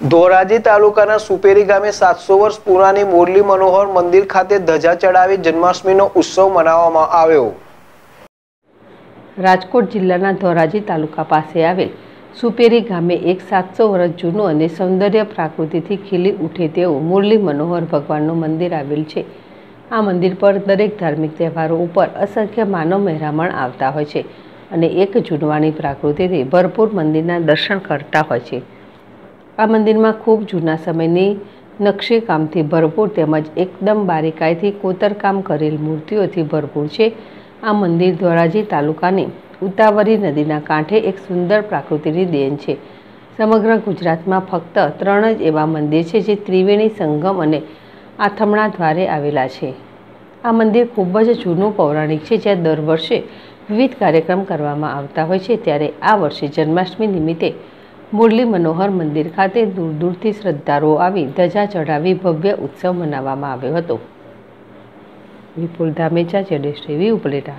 ધોરાજી તાલુકાના સુપેરી ગામે સાતસો વર્ષ પુરાની મુરલી મનોહર મંદિર ખાતે ધજા ચડાવી જન્માષ્ટમીનો ઉત્સવ મનાવવામાં આવ્યો. રાજકોટ જિલ્લાના ધોરાજી તાલુકા પાસે આવેલ સુપેરી ગામે એક સાતસો વર્ષ જૂનું અને સૌંદર્ય પ્રાકૃતિથી ખીલી ઉઠે તેવું મુરલી મનોહર ભગવાનનું મંદિર આવેલ છે. આ મંદિર પર દરેક ધાર્મિક તહેવારો ઉપર અસંખ્ય માનવ મહેરામણ આવતા હોય છે અને એક જૂનવાની પ્રાકૃતિથી ભરપૂર મંદિરના દર્શન કરતા હોય છે. આ મંદિરમાં ખૂબ જૂના સમયની નકશીકામથી ભરપૂર તેમજ એકદમ બારીકાઈથી કોતરકામ કરેલ મૂર્તિઓથી ભરપૂર છે. આ મંદિર ધોરાજી તાલુકાની ઉતાવરી નદીના કાંઠે એક સુંદર પ્રાકૃતિની દેન છે. સમગ્ર ગુજરાતમાં ફક્ત ત્રણ જ એવા મંદિર છે જે ત્રિવેણી સંગમ અને આથમણા દ્વારે આવેલા છે. આ મંદિર ખૂબ જ જૂનું પૌરાણિક છે, જ્યાં દર વર્ષે વિવિધ કાર્યક્રમ કરવામાં આવતા હોય છે. ત્યારે આ વર્ષે જન્માષ્ટમી નિમિત્તે મુરલી મનોહર મંદિર ખાતે દૂર દૂરથી શ્રદ્ધાળુઓ આવી ધજા ચઢાવી ભવ્ય ઉત્સવ મનાવવામાં આવ્યો હતો. વિપુલ ધામેચા, જેડેશ ટીવી, ઉપલેટા.